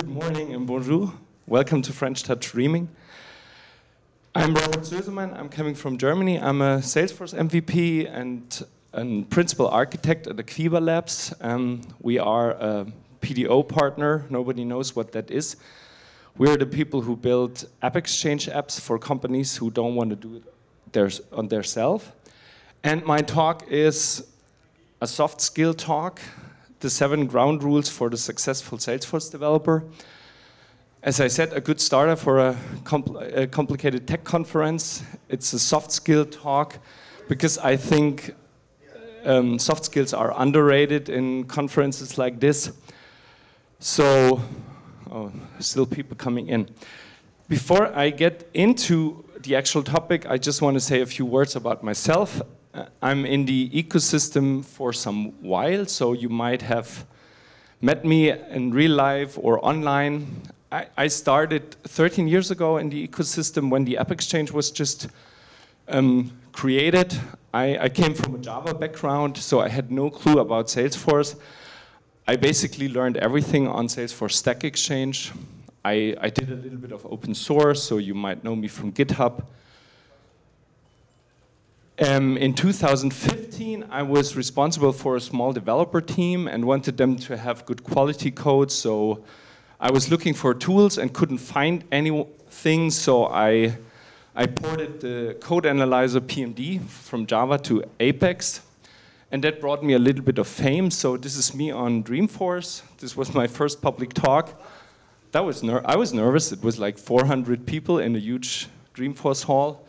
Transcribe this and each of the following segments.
Good morning and bonjour. Welcome to French Touch Dreamin. I'm Robert Sösemann. I'm coming from Germany. I'm a Salesforce MVP and a principal architect at Aquiva Labs. Um, we are a PDO partner. Nobody knows what that is. We're the people who build App Exchange apps for companies who don't want to do it theirs, on their self. And my talk is a soft skill talk, the seven ground rules for the successful Salesforce developer. As I said, a good starter for a, compl a complicated tech conference. It's a soft skill talk because I think um, soft skills are underrated in conferences like this. So, oh, still people coming in. Before I get into the actual topic, I just want to say a few words about myself. Uh, I'm in the ecosystem for some while, so you might have met me in real life or online. I, I started 13 years ago in the ecosystem when the App Exchange was just um, created. I, I, came from a Java background, so I had no clue about Salesforce. I basically learned everything on Salesforce Stack Exchange. I, I did a little bit of open source, so you might know me from GitHub. Um, in 2015, I was responsible for a small developer team and wanted them to have good quality code. So I was looking for tools and couldn't find anything. So I, I ported the code analyzer PMD from Java to Apex. And that brought me a little bit of fame. So this is me on Dreamforce. This was my first public talk. That was I was nervous. It was like 400 people in a huge Dreamforce hall.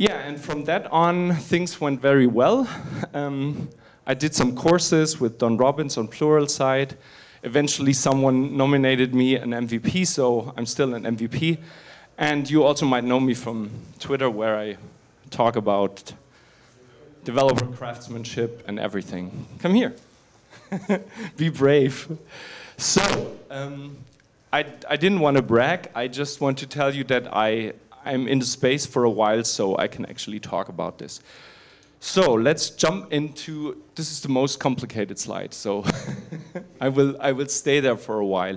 Yeah, and from that on, things went very well. Um, I did some courses with Don Robins on Pluralsight. Eventually, someone nominated me an MVP, so I'm still an MVP. And you also might know me from Twitter, where I talk about developer craftsmanship and everything. Come here. Be brave. So, um, I, I didn't want to brag. I just want to tell you that I I'm in the space for a while, so I can actually talk about this. So let's jump into, this is the most complicated slide, so I, will, I will stay there for a while.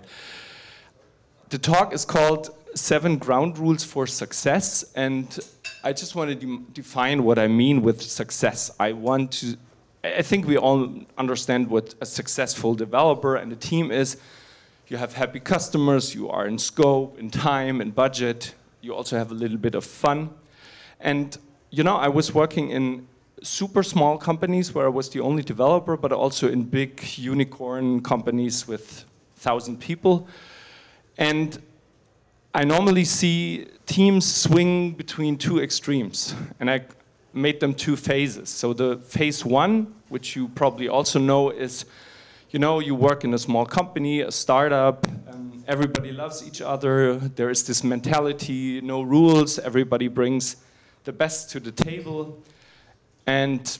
The talk is called Seven Ground Rules for Success, and I just want to de define what I mean with success. I want to, I think we all understand what a successful developer and a team is. You have happy customers, you are in scope, in time, in budget, you also have a little bit of fun. And you know, I was working in super small companies where I was the only developer, but also in big unicorn companies with thousand people. And I normally see teams swing between two extremes, and I made them two phases. So the phase one, which you probably also know, is you know you work in a small company, a startup, everybody loves each other. There is this mentality, no rules. Everybody brings the best to the table. And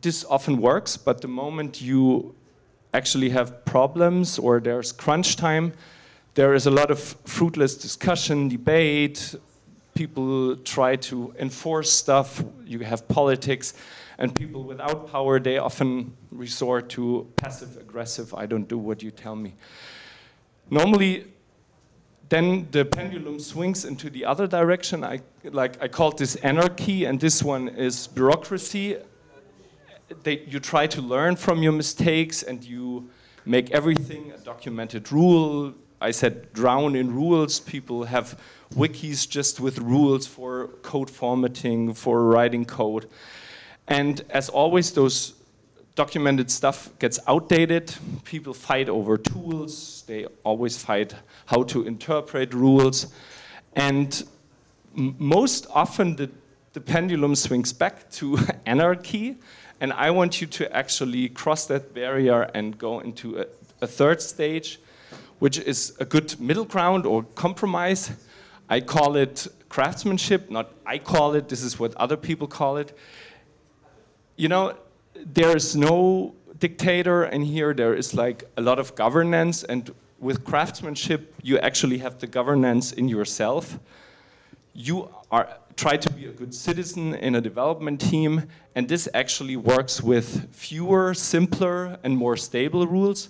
this often works, but the moment you actually have problems or there's crunch time, there is a lot of fruitless discussion, debate. People try to enforce stuff. You have politics. And people without power, they often resort to passive aggressive, I don't do what you tell me. Normally, then the pendulum swings into the other direction. I, like, I called this anarchy, and this one is bureaucracy. They, you try to learn from your mistakes, and you make everything a documented rule. I said drown in rules. People have wikis just with rules for code formatting, for writing code. And as always, those documented stuff gets outdated. People fight over tools. They always fight how to interpret rules. And most often the, the pendulum swings back to anarchy. And I want you to actually cross that barrier and go into a, a third stage, which is a good middle ground or compromise. I call it craftsmanship, not I call it, this is what other people call it. You know, there's no dictator and here. There is like a lot of governance and with craftsmanship you actually have the governance in yourself. You are try to be a good citizen in a development team and this actually works with fewer simpler and more stable rules.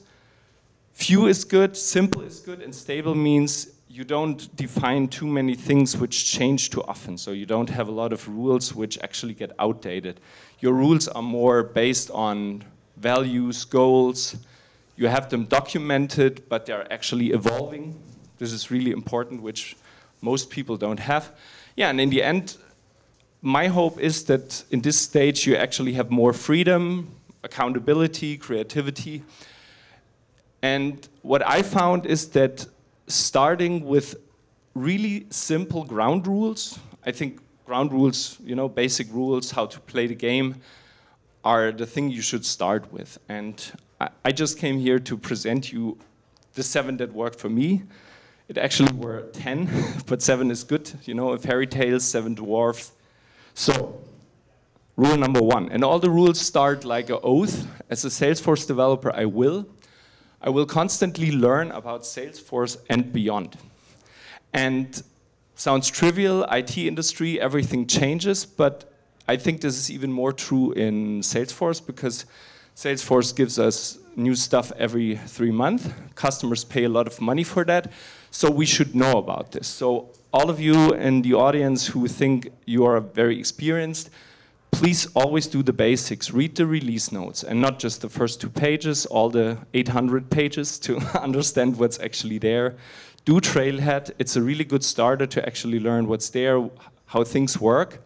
Few is good simple is good, and stable means you don't define too many things which change too often. So you don't have a lot of rules which actually get outdated. Your rules are more based on values, goals. You have them documented, but they're actually evolving. This is really important, which most people don't have. Yeah, and in the end, my hope is that in this stage you actually have more freedom, accountability, creativity. And what I found is that starting with really simple ground rules, I think ground rules, you know, basic rules, how to play the game, are the thing you should start with. And I, I just came here to present you the seven that worked for me. It actually were 10, but seven is good. You know, fairy tales, seven dwarfs. So, rule number one, and all the rules start like an oath. As a Salesforce developer, I will. I will constantly learn about Salesforce and beyond. And sounds trivial, IT industry, everything changes, but I think this is even more true in Salesforce because Salesforce gives us new stuff every three months. Customers pay a lot of money for that, so we should know about this. So all of you in the audience who think you are very experienced, please always do the basics. Read the release notes and not just the first two pages, all the 800 pages to understand what's actually there. Do Trailhead. It's a really good starter to actually learn what's there, how things work.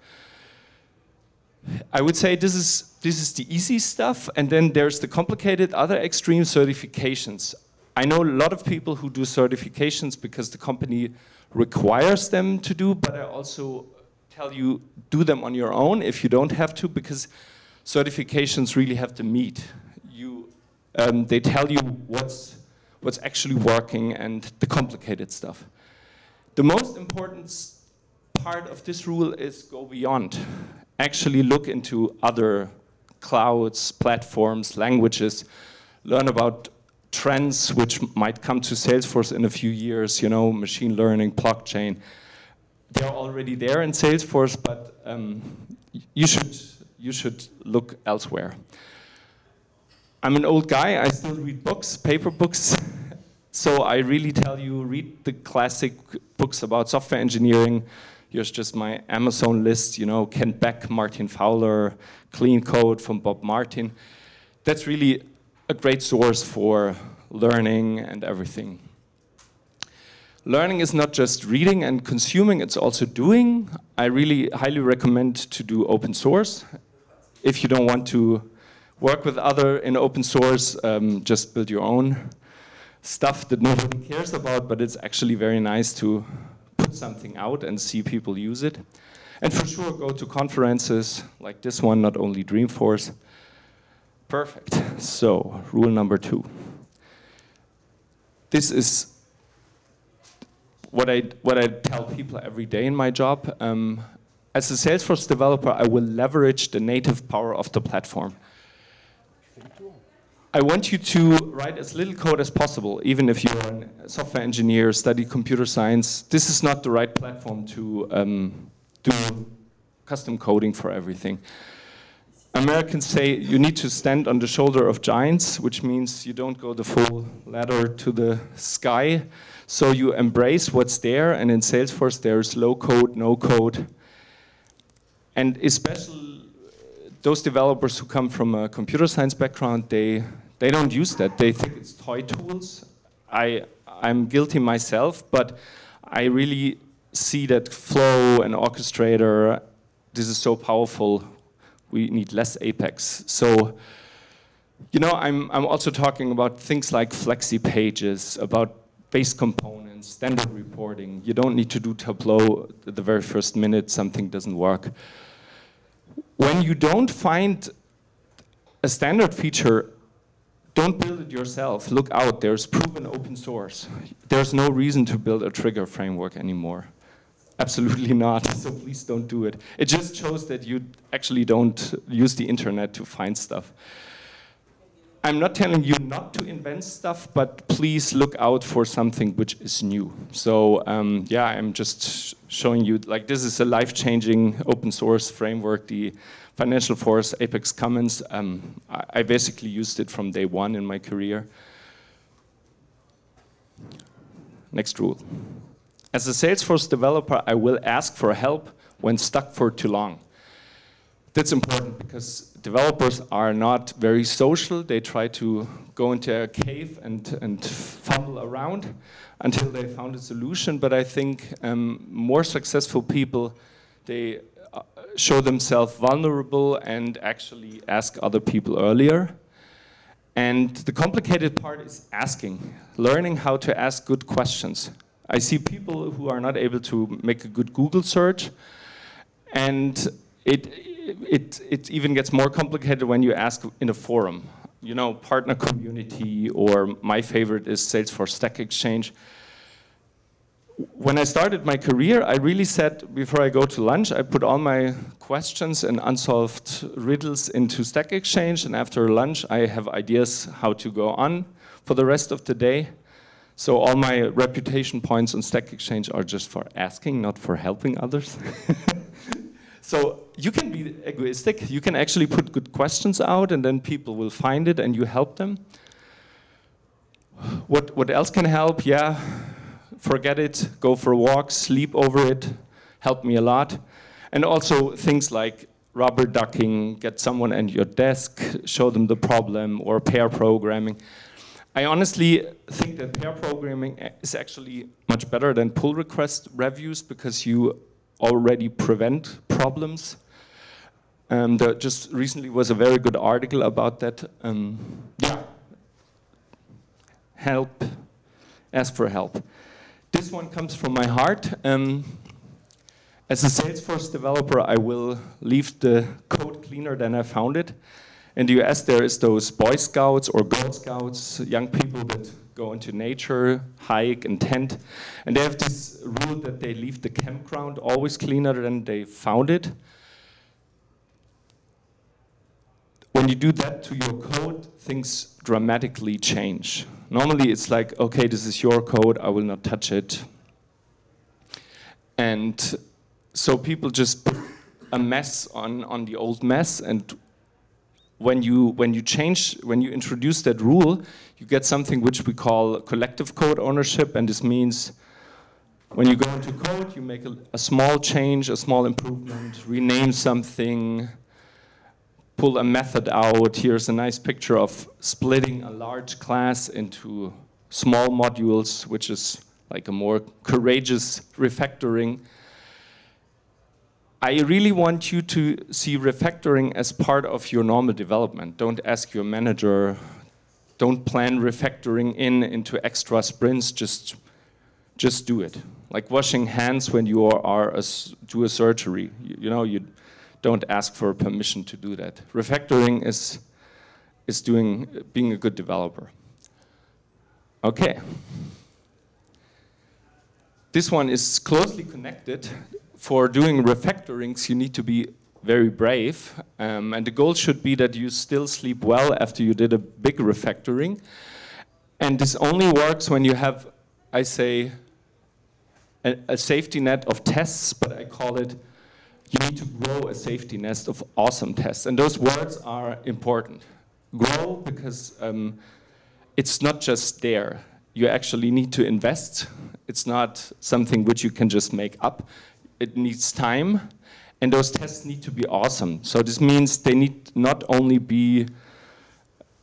I would say this is, this is the easy stuff, and then there's the complicated other extreme certifications. I know a lot of people who do certifications because the company requires them to do, but I also tell you do them on your own if you don't have to, because certifications really have to meet. You, um, they tell you what's, what's actually working and the complicated stuff. The most important part of this rule is go beyond. Actually look into other clouds, platforms, languages, learn about trends which might come to Salesforce in a few years, you know, machine learning, blockchain. They're already there in Salesforce, but um, you should you should look elsewhere. I'm an old guy, I still read books, paper books, so I really tell you, read the classic books about software engineering. Here's just my Amazon list, you know, Kent Beck, Martin Fowler, Clean Code from Bob Martin. That's really a great source for learning and everything. Learning is not just reading and consuming, it's also doing. I really highly recommend to do open source. If you don't want to work with other in open source, um, just build your own stuff that nobody cares about, but it's actually very nice to put something out and see people use it. And for sure, go to conferences like this one, not only Dreamforce. Perfect. So, rule number two. This is what I, what I tell people every day in my job. Um, as a Salesforce developer, I will leverage the native power of the platform. I want you to write as little code as possible, even if you're a software engineer, study computer science. This is not the right platform to um, do custom coding for everything. Americans say you need to stand on the shoulder of giants, which means you don't go the full ladder to the sky. So you embrace what's there, and in Salesforce there's low code, no code. And especially those developers who come from a computer science background, they, they don't use that. They think it's toy tools. I, I'm guilty myself, but I really see that flow and orchestrator, this is so powerful we need less Apex. So, you know, I'm, I'm also talking about things like flexi pages, about base components, standard reporting. You don't need to do Tableau the very first minute something doesn't work. When you don't find a standard feature, don't build it yourself. Look out, there's proven open source. There's no reason to build a trigger framework anymore. Absolutely not. So please don't do it. It just shows that you actually don't use the internet to find stuff. I'm not telling you not to invent stuff, but please look out for something which is new. So um, yeah, I'm just showing you, like this is a life-changing open source framework, the Financial Force Apex Commons. Um, I, I basically used it from day one in my career. Next rule. As a Salesforce developer, I will ask for help when stuck for too long. That's important because developers are not very social. They try to go into a cave and, and fumble around until they found a solution. But I think um, more successful people, they uh, show themselves vulnerable and actually ask other people earlier. And the complicated part is asking, learning how to ask good questions. I see people who are not able to make a good Google search, and it, it, it even gets more complicated when you ask in a forum. You know, partner community, or my favorite is Salesforce Stack Exchange. When I started my career, I really said, before I go to lunch, I put all my questions and unsolved riddles into Stack Exchange, and after lunch, I have ideas how to go on for the rest of the day. So all my reputation points on Stack Exchange are just for asking, not for helping others. so you can be egoistic. You can actually put good questions out, and then people will find it, and you help them. What, what else can help? Yeah, forget it, go for a walk, sleep over it, help me a lot. And also things like rubber ducking, get someone at your desk, show them the problem, or pair programming. I honestly think that pair programming is actually much better than pull request reviews because you already prevent problems. Um, there just recently was a very good article about that. Um, yeah, help, ask for help. This one comes from my heart. Um, as a Salesforce developer, I will leave the code cleaner than I found it. In the US, there is those Boy Scouts or Girl Scouts, young people that go into nature, hike and tent. And they have this rule that they leave the campground always cleaner than they found it. When you do that to your code, things dramatically change. Normally it's like, okay, this is your code, I will not touch it. And so people just put a mess on, on the old mess and when you when you change when you introduce that rule, you get something which we call collective code ownership, and this means when you go into code, you make a, a small change, a small improvement, rename something, pull a method out. Here's a nice picture of splitting a large class into small modules, which is like a more courageous refactoring. I really want you to see refactoring as part of your normal development. Don't ask your manager, don't plan refactoring in into extra sprints, just, just do it. Like washing hands when you are a, do a surgery. You, you know, you don't ask for permission to do that. Refactoring is, is doing, being a good developer. Okay. This one is closely connected for doing refactorings, you need to be very brave. Um, and the goal should be that you still sleep well after you did a big refactoring. And this only works when you have, I say, a, a safety net of tests, but I call it, you need to grow a safety nest of awesome tests. And those words are important. Grow because um, it's not just there. You actually need to invest. It's not something which you can just make up it needs time, and those tests need to be awesome. So this means they need not only be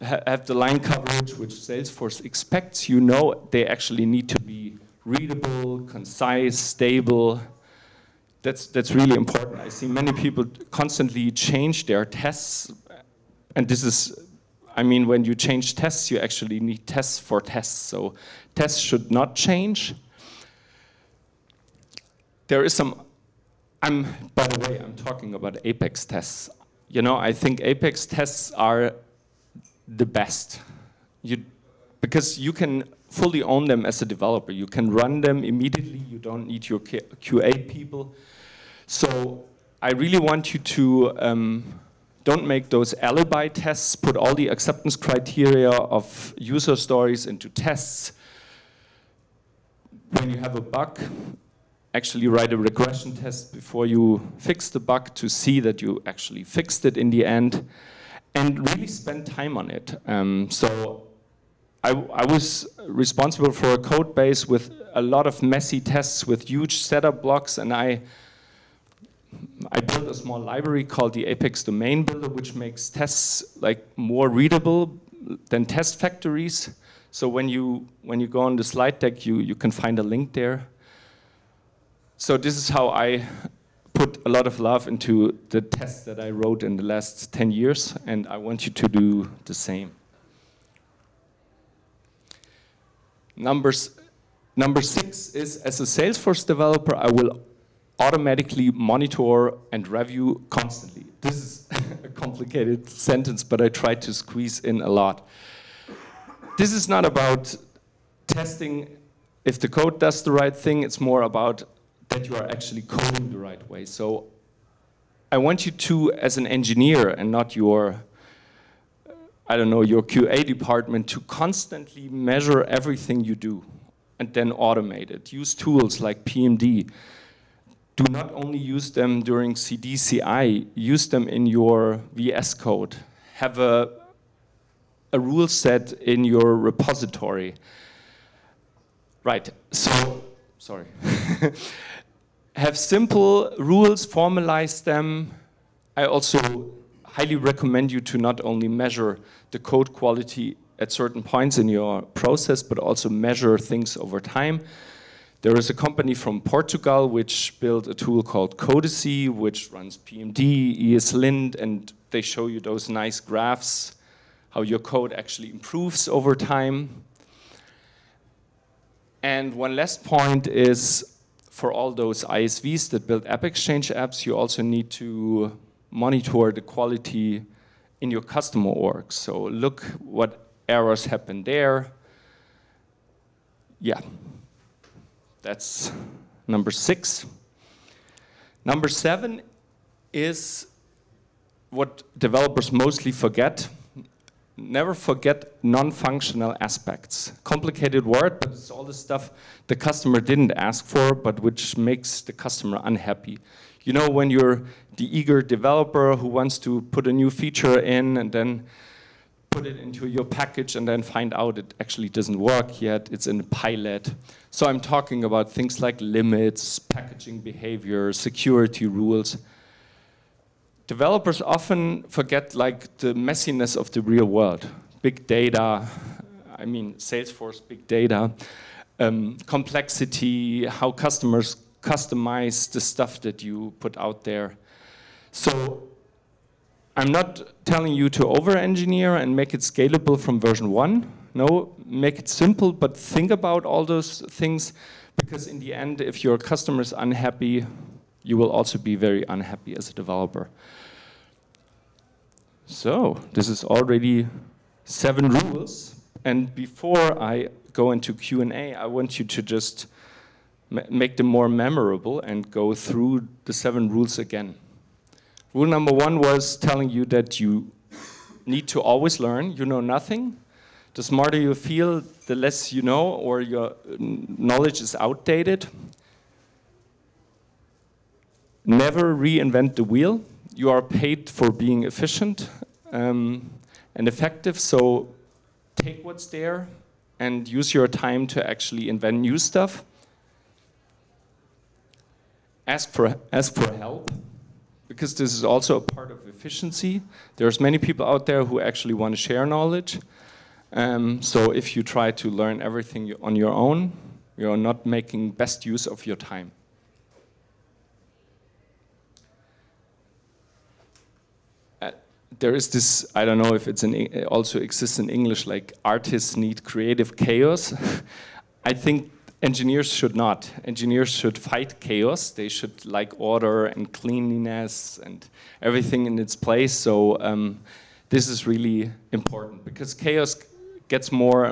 have the line coverage which Salesforce expects, you know they actually need to be readable, concise, stable. That's, that's really important. I see many people constantly change their tests, and this is, I mean, when you change tests, you actually need tests for tests. So tests should not change. There is some I'm, by the way, I'm talking about Apex tests. You know, I think Apex tests are the best. You, because you can fully own them as a developer. You can run them immediately. You don't need your QA people. So I really want you to um, don't make those alibi tests, put all the acceptance criteria of user stories into tests. When you have a bug, actually write a regression test before you fix the bug to see that you actually fixed it in the end and really spend time on it. Um, so I, I was responsible for a code base with a lot of messy tests with huge setup blocks, and I I built a small library called the Apex Domain Builder, which makes tests like more readable than test factories. So when you when you go on the slide deck, you you can find a link there. So this is how I put a lot of love into the tests that I wrote in the last 10 years, and I want you to do the same. Numbers, number six is, as a Salesforce developer, I will automatically monitor and review constantly. This is a complicated sentence, but I tried to squeeze in a lot. This is not about testing if the code does the right thing, it's more about that you are actually coding the right way. So I want you to, as an engineer and not your, I don't know, your QA department, to constantly measure everything you do and then automate it. Use tools like PMD. Do not only use them during CD, CI, use them in your VS code. Have a, a rule set in your repository. Right, so, sorry. have simple rules, formalize them. I also highly recommend you to not only measure the code quality at certain points in your process, but also measure things over time. There is a company from Portugal which built a tool called Codacy, which runs PMD, ESLint, and they show you those nice graphs, how your code actually improves over time. And one last point is for all those ISVs that build app exchange apps, you also need to monitor the quality in your customer org. So look what errors happen there. Yeah, that's number six. Number seven is what developers mostly forget, never forget non-functional aspects. Complicated word, but it's all the stuff the customer didn't ask for, but which makes the customer unhappy. You know, when you're the eager developer who wants to put a new feature in and then put it into your package and then find out it actually doesn't work yet, it's in a pilot. So I'm talking about things like limits, packaging behavior, security rules developers often forget like the messiness of the real world. Big data, I mean Salesforce big data, um, complexity, how customers customize the stuff that you put out there. So I'm not telling you to over-engineer and make it scalable from version one. No, make it simple, but think about all those things because in the end, if your customer is unhappy, you will also be very unhappy as a developer. So this is already seven rules. And before I go into Q&A, I want you to just make them more memorable and go through the seven rules again. Rule number one was telling you that you need to always learn. You know nothing. The smarter you feel, the less you know or your knowledge is outdated. Never reinvent the wheel. You are paid for being efficient um, and effective, so take what's there and use your time to actually invent new stuff. Ask for, ask for help, because this is also a part of efficiency. There's many people out there who actually want to share knowledge. Um, so if you try to learn everything on your own, you're not making best use of your time. There is this, I don't know if it's an, also exists in English, like artists need creative chaos. I think engineers should not. Engineers should fight chaos. They should like order and cleanliness and everything in its place. So um, this is really important because chaos gets more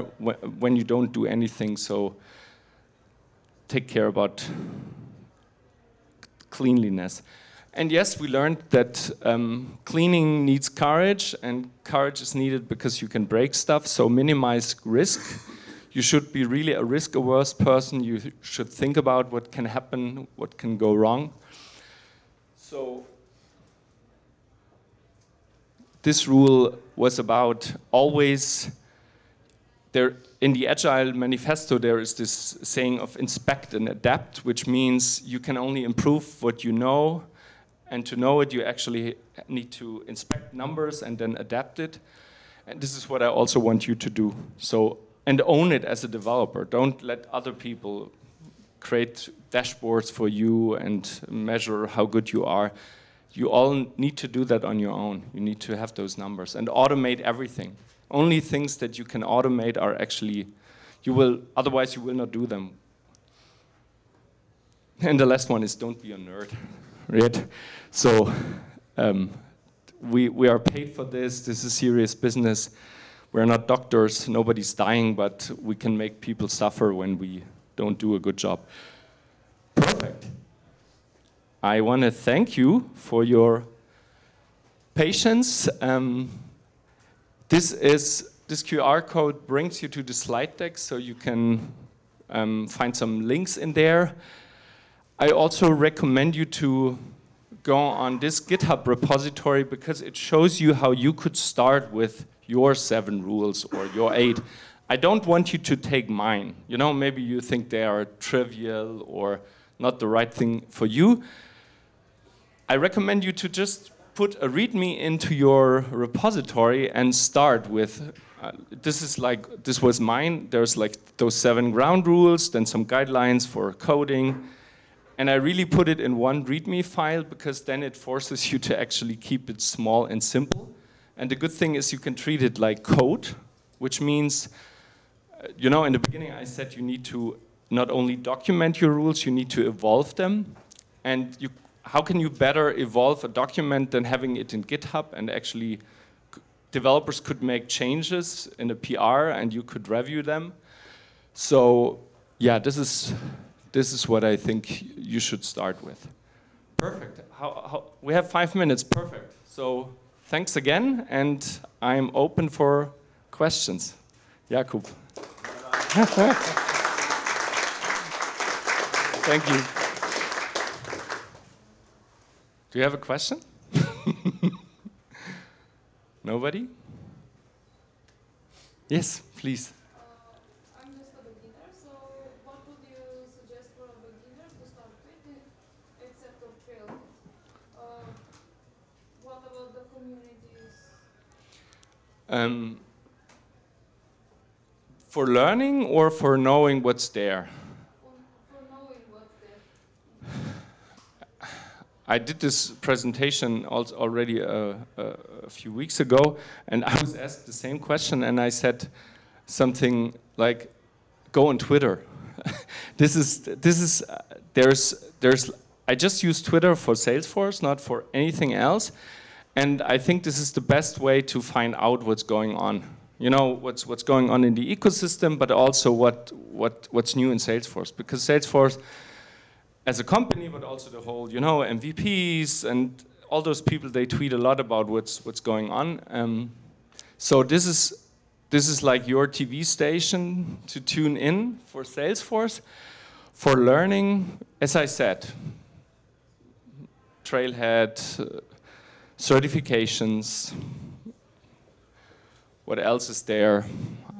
when you don't do anything. So take care about cleanliness. And yes, we learned that um, cleaning needs courage, and courage is needed because you can break stuff, so minimize risk. You should be really a risk averse person. You should think about what can happen, what can go wrong. So, this rule was about always there in the Agile Manifesto, there is this saying of inspect and adapt, which means you can only improve what you know, and to know it, you actually need to inspect numbers and then adapt it. And this is what I also want you to do. So and own it as a developer. Don't let other people create dashboards for you and measure how good you are. You all need to do that on your own. You need to have those numbers and automate everything. Only things that you can automate are actually, you will, otherwise you will not do them. And the last one is don't be a nerd, right? So um, we, we are paid for this, this is serious business. We're not doctors, nobody's dying, but we can make people suffer when we don't do a good job. Perfect. I want to thank you for your patience. Um, this is this QR code brings you to the slide deck, so you can um, find some links in there. I also recommend you to go on this GitHub repository because it shows you how you could start with your seven rules or your eight. I don't want you to take mine. You know, maybe you think they are trivial or not the right thing for you. I recommend you to just put a README into your repository and start with. Uh, this is like this was mine. There's like those seven ground rules, then some guidelines for coding, and I really put it in one README file because then it forces you to actually keep it small and simple. And the good thing is you can treat it like code, which means, uh, you know, in the beginning I said you need to not only document your rules, you need to evolve them. And you, how can you better evolve a document than having it in GitHub and actually developers could make changes in a PR and you could review them. So yeah, this is, this is what I think you should start with. Perfect. How, how, we have five minutes, perfect. So thanks again, and I'm open for questions. Jakub. Thank you. Do you have a question? Nobody? Yes, please. Um, for learning or for knowing what's there? I did this presentation already a, a, a, few weeks ago, and I was asked the same question, and I said something like, "Go on Twitter." this is this is uh, there's there's. I just use Twitter for Salesforce, not for anything else. And I think this is the best way to find out what's going on. You know, what's, what's going on in the ecosystem, but also what, what, what's new in Salesforce. Because Salesforce, as a company, but also the whole, you know, MVPs and all those people, they tweet a lot about what's, what's going on. Um, so this is, this is like your TV station to tune in for Salesforce. For learning, as I said, Trailhead, certifications. What else is there?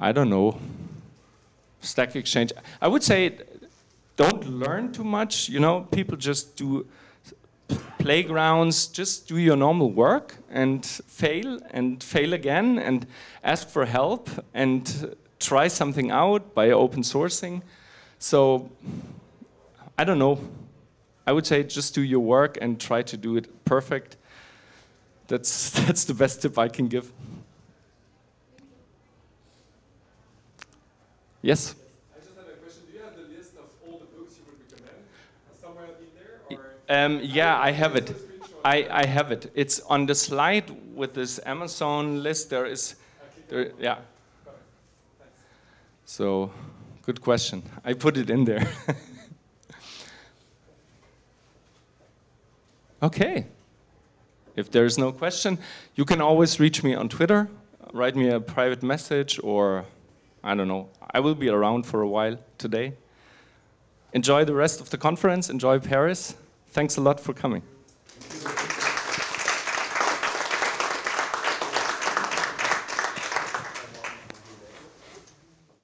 I don't know. Stack Exchange. I would say don't learn too much. You know, people just do playgrounds, just do your normal work and fail and fail again and ask for help and try something out by open sourcing. So I don't know. I would say just do your work and try to do it perfect that's, that's the best tip I can give. Yes? I just have a question. Do you have the list of all the books you would recommend somewhere in there? Um, yeah, I have it. I, I have it. It's on the slide with this Amazon list. There is, there, yeah. So, good question. I put it in there. okay. If there's no question, you can always reach me on Twitter, write me a private message, or I don't know. I will be around for a while today. Enjoy the rest of the conference, enjoy Paris. Thanks a lot for coming.